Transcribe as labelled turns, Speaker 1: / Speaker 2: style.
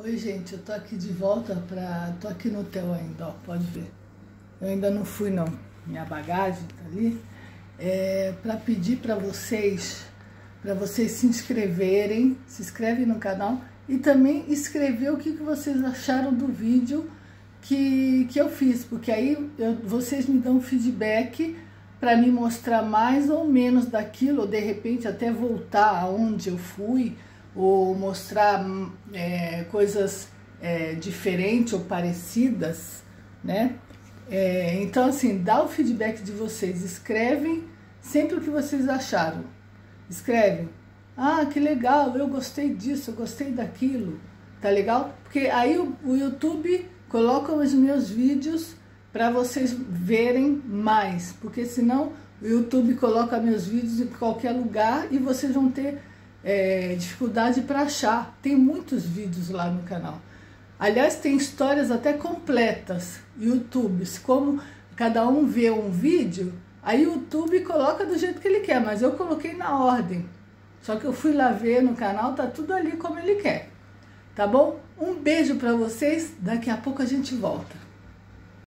Speaker 1: Oi, gente, eu tô aqui de volta pra. tô aqui no hotel ainda, ó, pode ver. Eu ainda não fui, não. Minha bagagem tá ali. É, pra pedir pra vocês, pra vocês se inscreverem, se inscrevem no canal e também escrever o que, que vocês acharam do vídeo que, que eu fiz, porque aí eu, vocês me dão feedback para me mostrar mais ou menos daquilo, ou de repente até voltar aonde eu fui ou mostrar é, coisas é, diferentes ou parecidas, né? É, então, assim, dá o feedback de vocês, escrevem sempre o que vocês acharam. Escrevem, ah, que legal, eu gostei disso, eu gostei daquilo, tá legal? Porque aí o, o YouTube coloca os meus vídeos para vocês verem mais, porque senão o YouTube coloca meus vídeos em qualquer lugar e vocês vão ter é, dificuldade para achar. Tem muitos vídeos lá no canal. Aliás, tem histórias até completas, YouTubes, como cada um vê um vídeo, aí o YouTube coloca do jeito que ele quer, mas eu coloquei na ordem. Só que eu fui lá ver no canal, tá tudo ali como ele quer. Tá bom? Um beijo para vocês, daqui a pouco a gente volta.